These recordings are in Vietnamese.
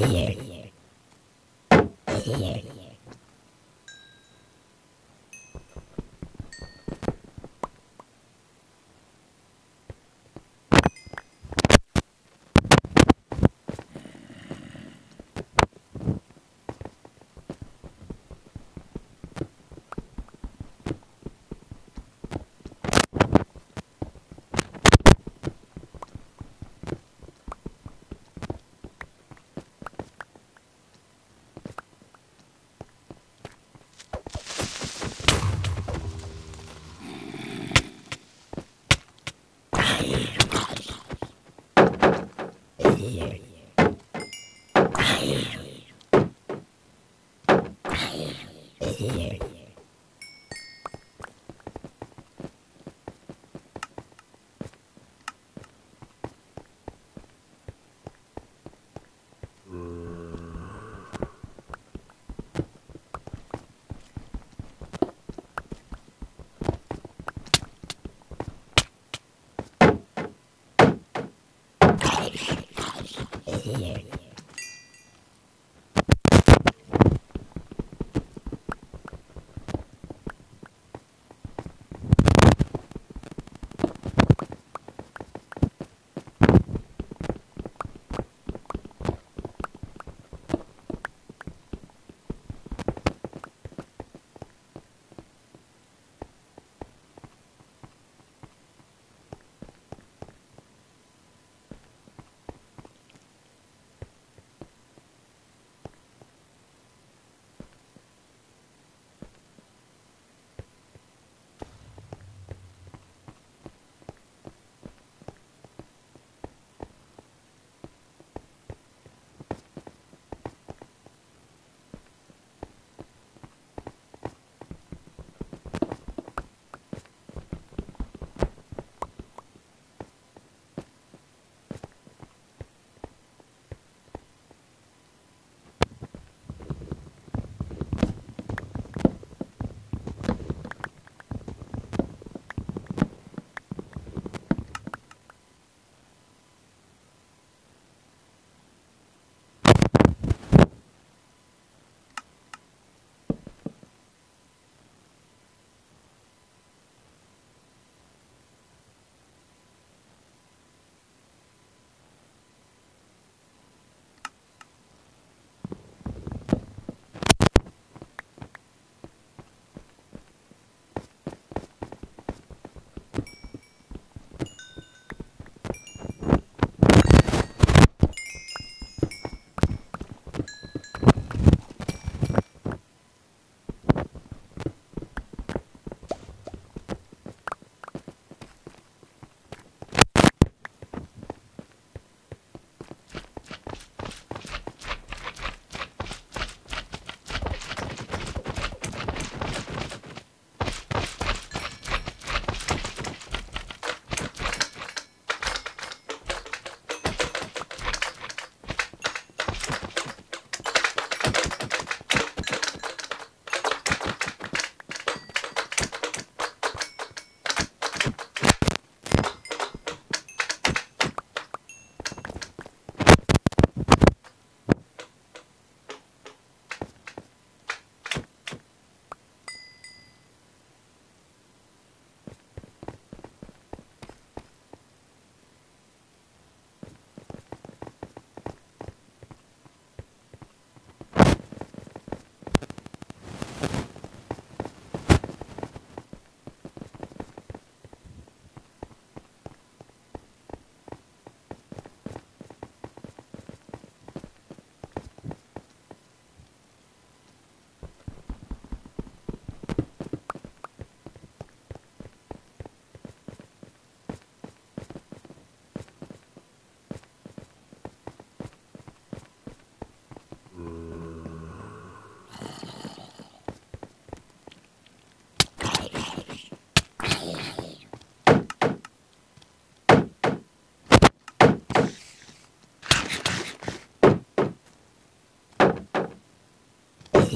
Yeah. Yeah. Yeah.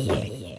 yeah.